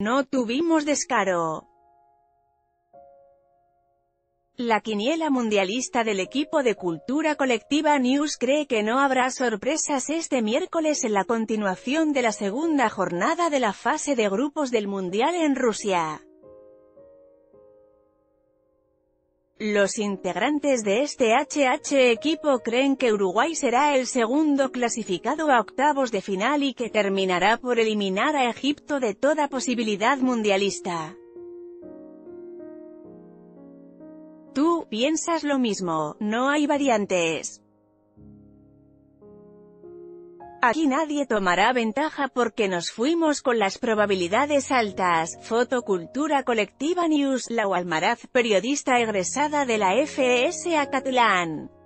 no tuvimos descaro. La quiniela mundialista del equipo de cultura colectiva News cree que no habrá sorpresas este miércoles en la continuación de la segunda jornada de la fase de grupos del Mundial en Rusia. Los integrantes de este HH equipo creen que Uruguay será el segundo clasificado a octavos de final y que terminará por eliminar a Egipto de toda posibilidad mundialista. Tú, piensas lo mismo, no hay variantes. Aquí nadie tomará ventaja porque nos fuimos con las probabilidades altas. Fotocultura Colectiva News, La Almaraz, periodista egresada de la FES Acatlán.